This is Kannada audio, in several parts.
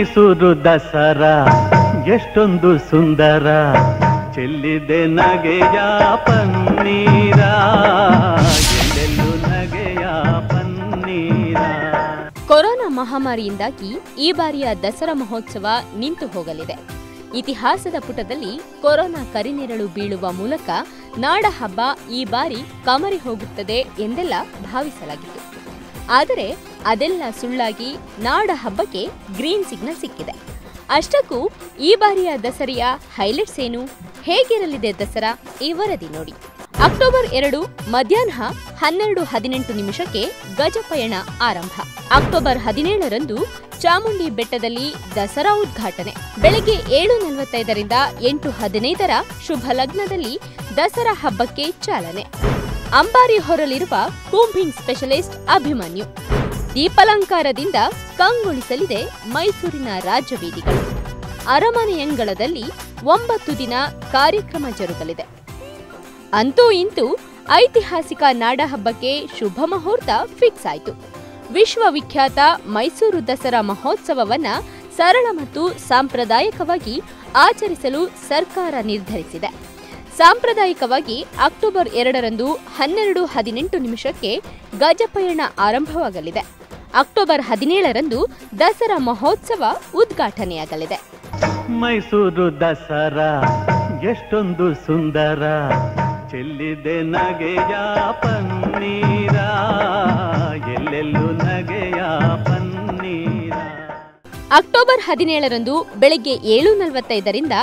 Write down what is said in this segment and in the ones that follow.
ಮೈಸೂರು ದಸರಾ, ಎಷ್ಟೊಂದು ಸುಂದರ. ಚೆಲ್ಲಿದೆ ನಗೆಯ ಪನ್ನೀರ, ಎಲ್ಲೆಲ್ಲೂ ನಗೆಯ ಪನ್ನೀರ. ಕೊರೋನಾ ಮಹಾಮಾರಿಯಿಂದಾಗಿ ಈ ಬಾರಿಯ ದಸರಾ ಮಹೋತ್ಸವ ನಿಂತು ಹೋಗಲಿದೆ. ಇತಿಹಾಸದ ಪುಟದಲ್ಲಿ ಕೊರೋನಾ ಕರಿನೆರಳು ಬೀಳುವ ಮೂಲಕ ನಾಡ ಹಬ್ಬ ಈ ಬಾರಿ ಕಮರಿ ಹೋಗುತ್ತದೆ ಎಂದೆಲ್ಲ ಭಾವಿಸಲಾಗಿತ್ತು. ಆದರೆ ಅದೆಲ್ಲ ಸುಳ್ಳಾಗಿ ನಾಡ ಹಬ್ಬಕ್ಕೆ ಗ್ರೀನ್ ಸಿಗ್ನಲ್ ಸಿಕ್ಕಿದೆ. ಅಷ್ಟಕ್ಕೂ ಈ ಬಾರಿಯ ದಸರೆಯ ಹೈಲೈಟ್ಸ್ ಏನು? ಹೇಗಿರಲಿದೆ ದಸರಾ? ಈ ವರದಿ ನೋಡಿ. ಅಕ್ಟೋಬರ್ ಎರಡು, ಮಧ್ಯಾಹ್ನ ಹನ್ನೆರಡು ಹದಿನೆಂಟು ನಿಮಿಷಕ್ಕೆ ಗಜಪಯಣ ಆರಂಭ. ಅಕ್ಟೋಬರ್ ಹದಿನೇಳರಂದು ಚಾಮುಂಡಿ ಬೆಟ್ಟದಲ್ಲಿ ದಸರಾ ಉದ್ಘಾಟನೆ. ಬೆಳಗ್ಗೆ ಏಳು ನಲವತ್ತೈದರಿಂದ ಎಂಟು ಹದಿನೈದರ ಶುಭ ಲಗ್ನದಲ್ಲಿ ದಸರಾ ಹಬ್ಬಕ್ಕೆ ಚಾಲನೆ. ಅಂಬಾರಿ ಹೊರಲಿರುವ ಕೂಂಬಿಂಗ್ ಸ್ಪೆಷಲಿಸ್ಟ್ ಅಭಿಮನ್ಯು. ದೀಪಾಲಂಕಾರದಿಂದ ಕಂಗೊಳಿಸಲಿದೆ ಮೈಸೂರಿನ ರಾಜಬೀದಿಗಳು ಅರಮನೆಯಂಗಳದಲ್ಲಿ ಒಂಬತ್ತು ದಿನ ಕಾರ್ಯಕ್ರಮ ಜರುಗಲಿದೆ. ಅಂತೂ ಇಂತೂ ಐತಿಹಾಸಿಕ ನಾಡಹಬ್ಬಕ್ಕೆ ಶುಭ ಮುಹೂರ್ತ ಫಿಕ್ಸ್ ಆಯಿತು. ವಿಶ್ವವಿಖ್ಯಾತ ಮೈಸೂರು ದಸರಾ ಮಹೋತ್ಸವವನ್ನ ಸರಳ ಮತ್ತು ಸಾಂಪ್ರದಾಯಿಕವಾಗಿ ಆಚರಿಸಲು ಸರ್ಕಾರ ನಿರ್ಧರಿಸಿದೆ. ಸಾಂಪ್ರದಾಯಿಕವಾಗಿ ಅಕ್ಟೋಬರ್ ಎರಡರಂದು ಹನ್ನೆರಡು ಹದಿನೆಂಟು ನಿಮಿಷಕ್ಕೆ ಗಜಪಯಣ ಆರಂಭವಾಗಲಿದೆ. ಅಕ್ಟೋಬರ್ ಹದಿನೇಳರಂದು ದಸರಾ ಮಹೋತ್ಸವ ಉದ್ಘಾಟನೆಯಾಗಲಿದೆ. ಮೈಸೂರು ದಸರಾ, ಎಷ್ಟೊಂದು ಸುಂದರ, ಚೆಲ್ಲಿದೆ ನಗೆಯ ಪನ್ನೀರ. ಅಕ್ಟೋಬರ್ ಹದಿನೇಳರಂದು ಬೆಳಗ್ಗೆ ಏಳು ನಲವತ್ತೈದರಿಂದ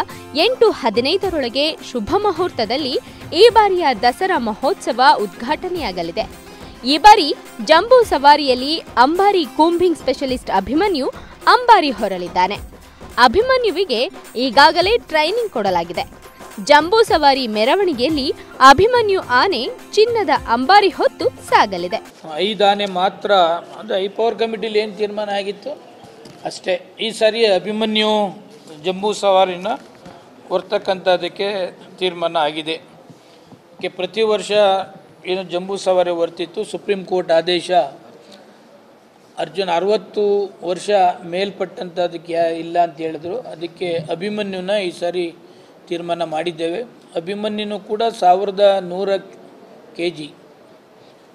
ಎಂಟು ಹದಿನೈದರೊಳಗೆ ಶುಭ ಮುಹೂರ್ತದಲ್ಲಿ ಈ ಬಾರಿಯ ದಸರಾ ಮಹೋತ್ಸವ ಉದ್ಘಾಟನೆಯಾಗಲಿದೆ. ಈ ಬಾರಿ ಜಂಬೂ ಸವಾರಿಯಲ್ಲಿ ಅಂಬಾರಿ ಕೂಂಬಿಂಗ್ ಸ್ಪೆಷಲಿಸ್ಟ್ ಅಭಿಮನ್ಯು ಅಂಬಾರಿ ಹೊರಲಿದ್ದಾನೆ ಅಭಿಮನ್ಯುವಿಗೆ ಈಗಾಗಲೇ ಟ್ರೈನಿಂಗ್ ಕೊಡಲಾಗಿದೆ. ಜಂಬೂ ಸವಾರಿ ಮೆರವಣಿಗೆಯಲ್ಲಿ ಅಭಿಮನ್ಯು ಆನೆ ಚಿನ್ನದ ಅಂಬಾರಿ ಹೊತ್ತು ಸಾಗಲಿದೆ. ಐದು ಆನೆ ಮಾತ್ರ, ಅಂದರೆ ಐ ಪವರ್ ಕಮಿಟಿಲಿ ಏನು ತೀರ್ಮಾನ ಆಗಿತ್ತು? ಅಷ್ಟೇ. ಈ ಸಾರಿ ಅಭಿಮನ್ಯು ಜಂಬೂ ಸವಾರಿನ ಹೊರ್ತಕ್ಕಂಥದ್ದಕ್ಕೆ ತೀರ್ಮಾನ ಆಗಿದೆ. ಕೆ, ಪ್ರತಿ ವರ್ಷ ಏನು ಜಂಬೂ ಸವಾರಿ ಹೊರ್ತಿತ್ತು ಸುಪ್ರೀಂ ಕೋರ್ಟ್ ಆದೇಶ ಅರ್ಜುನ್ ಅರವತ್ತು ವರ್ಷ ಮೇಲ್ಪಟ್ಟಂಥದಕ್ಕೆ ಯಾ- ಇಲ್ಲ ಅಂತ ಹೇಳಿದ್ರು. ಅದಕ್ಕೆ ಅಭಿಮನ್ಯುನ ಈ ಸಾರಿ ತೀರ್ಮಾನ ಮಾಡಿದ್ದೇವೆ. ಅಭಿಮನ್ಯುನೂ ಕೂಡ ಸಾವಿರದ ನೂರ ಕೆ ಜಿ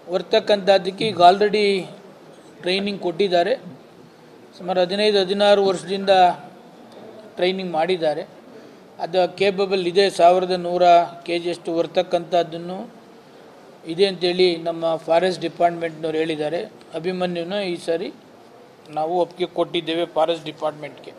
ಹೊರ್ತಕ್ಕಂಥದ್ದಕ್ಕೆ ಈಗ ಆಲ್ರೆಡಿ ಟ್ರೈನಿಂಗ್ ಕೊಟ್ಟಿದ್ದಾರೆ. ಸುಮಾರು ಹದಿನೈದು, ಹದಿನಾರು ವರ್ಷದಿಂದ ಟ್ರೈನಿಂಗ್ ಮಾಡಿದ್ದಾರೆ. ಅದು ಕೇಪಬಲ್ ಇದೆ. ಸಾವಿರದ ನೂರ ಕೆ ಜಿಯಷ್ಟು ಬರ್ತಕ್ಕಂಥದ್ದನ್ನು ಇದೆ ಅಂತೇಳಿ ನಮ್ಮ ಫಾರೆಸ್ಟ್ ಡಿಪಾರ್ಟ್ಮೆಂಟ್ನವ್ರು ಹೇಳಿದ್ದಾರೆ. ಅಭಿಮನ್ಯುನ ಈ ಸಾರಿ ನಾವು ಒಪ್ಪಿಗೆ ಕೊಟ್ಟಿದ್ದೇವೆ ಫಾರೆಸ್ಟ್ ಡಿಪಾರ್ಟ್ಮೆಂಟ್ಗೆ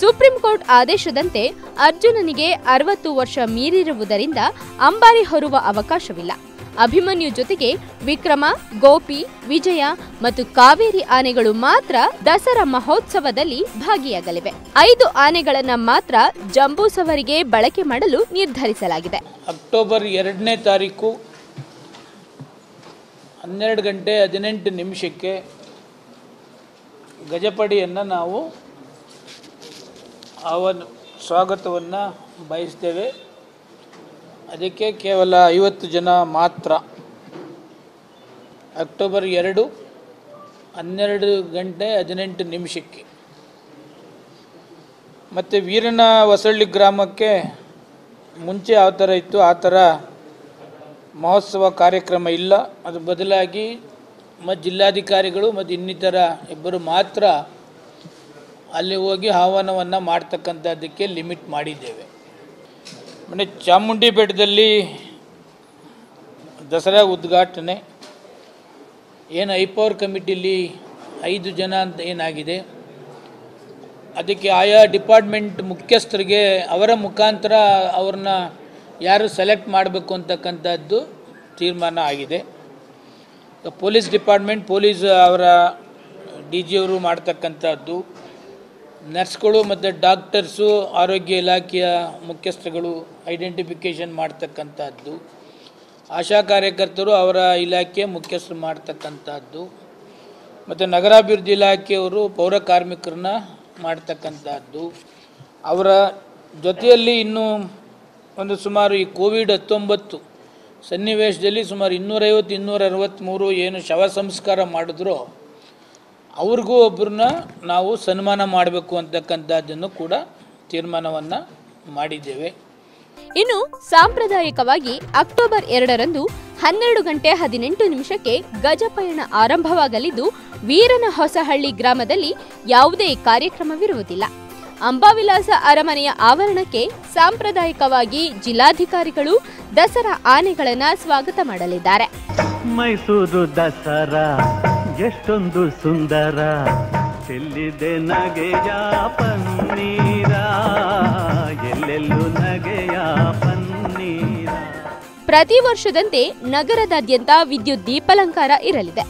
ಸುಪ್ರೀಂ ಕೋರ್ಟ್ ಆದೇಶದಂತೆ ಅರ್ಜುನನಿಗೆ ಅರವತ್ತು ವರ್ಷ ಮೀರಿರುವುದರಿಂದ ಅಂಬಾರಿ ಹೊರುವ ಅವಕಾಶವಿಲ್ಲ. ಅಭಿಮನ್ಯು ಜೊತೆಗೆ ವಿಕ್ರಮ, ಗೋಪಿ, ವಿಜಯ ಮತ್ತು ಕಾವೇರಿ ಆನೆಗಳು ಮಾತ್ರ ದಸರಾ ಮಹೋತ್ಸವದಲ್ಲಿ ಭಾಗಿಯಾಗಲಿವೆ. ಐದು ಆನೆಗಳನ್ನ ಮಾತ್ರ ಜಂಬೂ ಸವಾರಿಗೆ ಬಳಕೆ ಮಾಡಲು ನಿರ್ಧರಿಸಲಾಗಿದೆ. ಅಕ್ಟೋಬರ್ ಎರಡನೇ ತಾರೀಕು ಹನ್ನೆರಡು ಗಂಟೆ ಹದಿನೆಂಟು ನಿಮಿಷಕ್ಕೆ ಗಜಪಡಿಯನ್ನು ನಾವು ಅವನು ಸ್ವಾಗತವನ್ನು ಬಯಸ್ತೇವೆ. ಅದಕ್ಕೆ ಕೇವಲ ಐವತ್ತು ಜನ ಮಾತ್ರ. ಅಕ್ಟೋಬರ್ ಎರಡು, ಹನ್ನೆರಡು ಗಂಟೆ ಹದಿನೆಂಟು ನಿಮಿಷಕ್ಕೆ. ಮತ್ತು ವೀರನ ಹೊಸಳ್ಳಿ ಗ್ರಾಮಕ್ಕೆ ಮುಂಚೆ ಯಾವ ಥರ ಇತ್ತು, ಆ ಥರ ಮಹೋತ್ಸವ ಕಾರ್ಯಕ್ರಮ ಇಲ್ಲ. ಅದು ಬದಲಾಗಿ ಮತ್ತು ಜಿಲ್ಲಾಧಿಕಾರಿಗಳು ಮತ್ತು ಇನ್ನಿತರ ಇಬ್ಬರು ಮಾತ್ರ ಅಲ್ಲಿ ಹೋಗಿ ಆಹ್ವಾನವನ್ನು ಮಾಡ್ತಕ್ಕಂಥದ್ದಕ್ಕೆ ಲಿಮಿಟ್ ಮಾಡಿದ್ದೇವೆ. ಮತ್ತು ಚಾಮುಂಡಿ ಬೆಟ್ಟದಲ್ಲಿ ದಸರಾ ಉದ್ಘಾಟನೆ. ಏನು ಐಪವರ್ ಕಮಿಟಿಲಿ ಐದು ಜನ ಅಂತ ಏನಾಗಿದೆ. ಅದಕ್ಕೆ ಆಯಾ ಡಿಪಾರ್ಟ್ಮೆಂಟ್ ಮುಖ್ಯಸ್ಥರಿಗೆ ಅವರ ಮುಖಾಂತರ ಅವ್ರನ್ನ ಯಾರು ಸೆಲೆಕ್ಟ್ ಮಾಡಬೇಕು ಅಂತಕ್ಕಂಥದ್ದು ತೀರ್ಮಾನ ಆಗಿದೆ. ಪೊಲೀಸ್ ಡಿಪಾರ್ಟ್ಮೆಂಟ್ ಪೊಲೀಸ್ ಅವರ ಡಿ ಜಿಯವರು ಮಾಡ್ತಕ್ಕಂಥದ್ದು. ನರ್ಸ್ಗಳು ಮತ್ತು ಡಾಕ್ಟರ್ಸು, ಆರೋಗ್ಯ ಇಲಾಖೆಯ ಮುಖ್ಯಸ್ಥರುಗಳು ಐಡೆಂಟಿಫಿಕೇಷನ್ ಮಾಡ್ತಕ್ಕಂಥದ್ದು. ಆಶಾ ಕಾರ್ಯಕರ್ತರು ಅವರ ಇಲಾಖೆ ಮುಖ್ಯಸ್ಥರು ಮಾಡ್ತಕ್ಕಂಥದ್ದು. ಮತ್ತು ನಗರಾಭಿವೃದ್ಧಿ ಇಲಾಖೆಯವರು ಪೌರ ಕಾರ್ಮಿಕರನ್ನ ಮಾಡ್ತಕ್ಕಂಥದ್ದು. ಅವರ ಜೊತೆಯಲ್ಲಿ ಇನ್ನೂ ಒಂದು ಸುಮಾರು ಈ ಕೋವಿಡ್ ಹತ್ತೊಂಬತ್ತು ಸನ್ನಿವೇಶದಲ್ಲಿ ಸುಮಾರು ಇನ್ನೂರೈವತ್ತು ಇನ್ನೂರ ಅರವತ್ತ್ಮೂರು ಏನು ಶವ ಸಂಸ್ಕಾರ ಮಾಡಿದ್ರೋ ಅವ್ರಿಗೂ ಒಬ್ಬರನ್ನ ನಾವು ಸನ್ಮಾನ ಮಾಡಬೇಕು ಅಂತಕ್ಕಂಥದ್ದನ್ನು ಕೂಡ ತೀರ್ಮಾನವನ್ನು ಮಾಡಿದ್ದೇವೆ. ಇನ್ನು ಸಾಂಪ್ರದಾಯಿಕವಾಗಿ ಅಕ್ಟೋಬರ್ ಎರಡರಂದು ಹನ್ನೆರಡು ಗಂಟೆ ಹದಿನೆಂಟು ನಿಮಿಷಕ್ಕೆ ಗಜಪಯಣ ಆರಂಭವಾಗಲಿದ್ದು ವೀರನ ಹೊಸಹಳ್ಳಿ ಗ್ರಾಮದಲ್ಲಿ ಯಾವುದೇ ಕಾರ್ಯಕ್ರಮವಿರುವುದಿಲ್ಲ. ಅಂಬಾವಿಲಾಸ ಅರಮನೆಯ ಆವರಣಕ್ಕೆ ಸಾಂಪ್ರದಾಯಿಕವಾಗಿ ಜಿಲ್ಲಾಧಿಕಾರಿಗಳು ದಸರಾ ಆನೆಗಳನ್ನು ಸ್ವಾಗತ ಮಾಡಲಿದ್ದಾರೆ. ಮೈಸೂರು ದಸರಾ. ಎಷ್ಟೊಂದು ಸುಂದರ. ಚೆಲ್ಲಿದೆ ನಗೆಯ ಪನ್ನೀರ? ಎಲ್ಲೆಲ್ಲೂ ನಗೆಯ ಪನ್ನೀರ. ಪ್ರತಿ ವರ್ಷದಂತೆ ನಗರದಾದ್ಯಂತ ವಿದ್ಯುತ್ ದೀಪಾಲಂಕಾರ ಇರಲಿದೆ.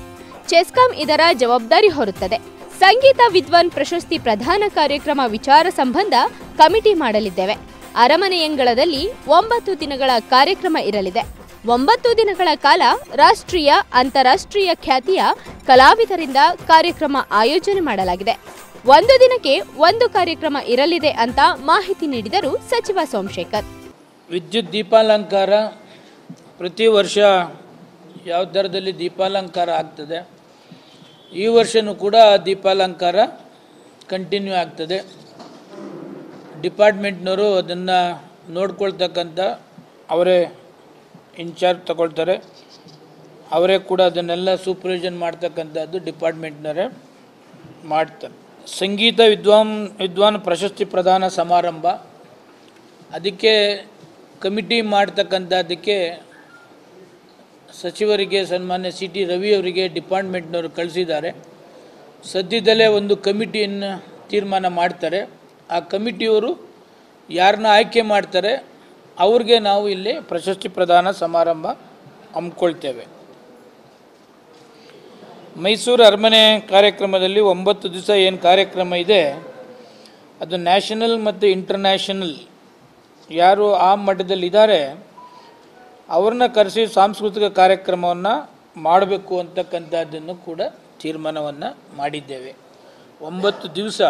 ಚೆಸ್ಕಾಂ ಇದರ ಜವಾಬ್ದಾರಿ ಹೊರುತ್ತದೆ. ಸಂಗೀತ ವಿದ್ವಾನ್ ಪ್ರಶಸ್ತಿ ಪ್ರಧಾನ ಕಾರ್ಯಕ್ರಮ ವಿಚಾರ ಸಂಬಂಧ ಕಮಿಟಿ ಮಾಡಲಿದ್ದೇವೆ. ಅರಮನೆಯಂಗಳದಲ್ಲಿ ಒಂಬತ್ತು ದಿನಗಳ ಕಾರ್ಯಕ್ರಮ ಇರಲಿದೆ. ಒಂಬತ್ತು ದಿನಗಳ ಕಾಲ ರಾಷ್ಟ್ರೀಯ, ಅಂತಾರಾಷ್ಟ್ರೀಯ ಖ್ಯಾತಿಯ ಕಲಾವಿದರಿಂದ ಕಾರ್ಯಕ್ರಮ ಆಯೋಜನೆ ಮಾಡಲಾಗಿದೆ. ಒಂದು ದಿನಕ್ಕೆ ಒಂದು ಕಾರ್ಯಕ್ರಮ ಇರಲಿದೆ ಅಂತ ಮಾಹಿತಿ ನೀಡಿದರು ಸಚಿವ ಸೋಮಶೇಖರ್. ವಿದ್ಯುತ್ ದೀಪಾಲಂಕಾರ ಪ್ರತಿ ವರ್ಷ ಯಾವ ದರದಲ್ಲಿ ದೀಪಾಲಂಕಾರ ಆಗ್ತದೆ, ಈ ವರ್ಷವೂ ಕೂಡ ದೀಪಾಲಂಕಾರ ಕಂಟಿನ್ಯೂ ಆಗ್ತದೆ. ಡಿಪಾರ್ಟ್ಮೆಂಟ್ನವರು ಅದನ್ನು ನೋಡ್ಕೊಳ್ತಕ್ಕಂಥ ಅವರೇ ಇನ್ಚಾರ್ಜ್ ತಗೊಳ್ತಾರೆ. ಅವರೇ ಕೂಡ ಅದನ್ನೆಲ್ಲ ಸೂಪರ್ವಿಷನ್ ಮಾಡ್ತಕ್ಕಂಥದ್ದು ಡಿಪಾರ್ಟ್ಮೆಂಟ್ನವರೇ ಮಾಡ್ತಾರೆ. ಸಂಗೀತ ವಿದ್ವಾನ್ ವಿದ್ವಾನ್ ಪ್ರಶಸ್ತಿ ಪ್ರದಾನ ಸಮಾರಂಭ. ಅದಕ್ಕೆ ಕಮಿಟಿ ಮಾಡ್ತಕ್ಕಂಥದ್ದಕ್ಕೆ ಸಚಿವರಿಗೆ ಸನ್ಮಾನ್ಯ ಸಿ ಟಿ ರವಿ ಅವರಿಗೆ ಡಿಪಾರ್ಟ್ಮೆಂಟ್ನವರು ಕಳಿಸಿದ್ದಾರೆ. ಸದ್ಯದಲ್ಲೇ ಒಂದು ಕಮಿಟಿಯನ್ನು ತೀರ್ಮಾನ ಮಾಡ್ತಾರೆ. ಆ ಕಮಿಟಿಯವರು ಯಾರನ್ನ ಆಯ್ಕೆ ಮಾಡ್ತಾರೆ, ಅವ್ರಿಗೆ ನಾವು ಇಲ್ಲಿ ಪ್ರಶಸ್ತಿ ಪ್ರದಾನ ಸಮಾರಂಭ ಹಮ್ಮಿಕೊಳ್ತೇವೆ. ಮೈಸೂರು ಅರಮನೆ ಕಾರ್ಯಕ್ರಮದಲ್ಲಿ ಒಂಬತ್ತು ದಿವಸ ಏನು ಕಾರ್ಯಕ್ರಮ ಇದೆ, ಅದು ನ್ಯಾಷನಲ್ ಮತ್ತು ಇಂಟರ್ನ್ಯಾಷನಲ್. ಯಾರು ಆ ಮಟ್ಟದಲ್ಲಿ ಇದ್ದಾರೆ ಅವ್ರನ್ನ ಕರೆಸಿ ಸಾಂಸ್ಕೃತಿಕ ಕಾರ್ಯಕ್ರಮವನ್ನು ಮಾಡಬೇಕು ಅಂತಕ್ಕಂಥದ್ದನ್ನು ಕೂಡ ತೀರ್ಮಾನವನ್ನು ಮಾಡಿದ್ದೇವೆ. ಒಂಬತ್ತು ದಿವಸ,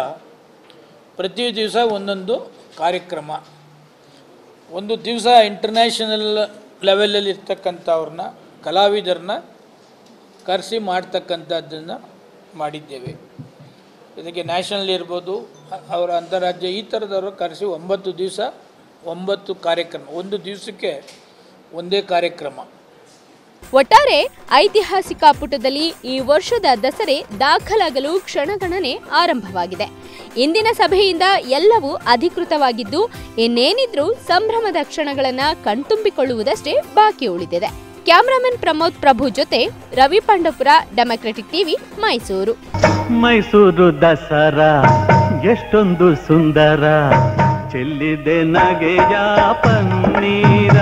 ಪ್ರತಿ ದಿವಸ ಒಂದೊಂದು ಕಾರ್ಯಕ್ರಮ. ಒಂದು ದಿವಸ ಇಂಟರ್ನ್ಯಾಷನಲ್ ಲೆವೆಲಲ್ಲಿ ಇರ್ತಕ್ಕಂಥವ್ರನ್ನ, ಕಲಾವಿದರನ್ನ ಕರೆಸಿ ಮಾಡ್ತಕ್ಕಂಥದ್ದನ್ನು ಮಾಡಿದ್ದೇವೆ. ಇದಕ್ಕೆ ನ್ಯಾಷನಲ್ ಇರ್ಬೋದು, ಅವರ ಅಂತಾರಾಜ್ಯ, ಈ ಥರದವರು ಕರೆಸಿ ಒಂಬತ್ತು ದಿವಸ, ಒಂಬತ್ತು ಕಾರ್ಯಕ್ರಮ, ಒಂದು ದಿವಸಕ್ಕೆ ಒಂದೇ ಕಾರ್ಯಕ್ರಮ. ಒಟ್ಟಾರೆ ಐತಿಹಾಸಿಕ ಪುಟದಲ್ಲಿ ಈ ವರ್ಷದ ದಸರೆ ದಾಖಲಾಗಲು ಕ್ಷಣಗಣನೆ ಆರಂಭವಾಗಿದೆ. ಇಂದಿನ ಸಭೆಯಿಂದ ಎಲ್ಲವೂ ಅಧಿಕೃತವಾಗಿದ್ದು, ಇನ್ನೇನಿದ್ರೂ ಸಂಭ್ರಮದ ಕ್ಷಣಗಳನ್ನು ಕಣ್ತುಂಬಿಕೊಳ್ಳುವುದಷ್ಟೇ ಬಾಕಿ ಉಳಿದಿದೆ. ಕ್ಯಾಮರಾಮನ್ ಪ್ರಮೋದ್ ಪ್ರಭು ಜೊತೆ ರವಿ ಪಾಂಡಪುರ ಡೆಮೊಕ್ರೆಟಿಕ್ ಟಿವಿ, ಮೈಸೂರು. ಮೈಸೂರು ದಸರಾ, ಎಷ್ಟೊಂದು ಸುಂದರ, ಚೆಲ್ಲಿದೆ ನಗೆಯ ಪನ್ನೀರ.